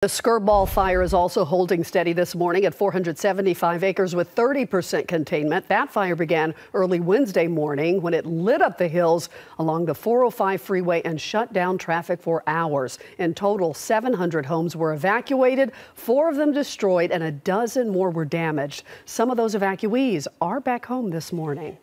The Skirball fire is also holding steady this morning at 475 acres with 30% containment. That fire began early Wednesday morning when it lit up the hills along the 405 freeway and shut down traffic for hours. In total, 700 homes were evacuated, four of them destroyed, and a dozen more were damaged. Some of those evacuees are back home this morning.